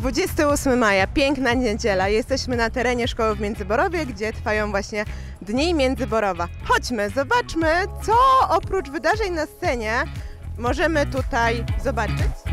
28 maja, piękna niedziela. Jesteśmy na terenie szkoły w Międzyborowie, gdzie trwają właśnie Dni Międzyborowa. Chodźmy, zobaczmy, co oprócz wydarzeń na scenie możemy tutaj zobaczyć.